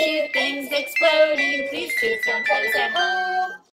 hear things exploding. Please just don't try at home.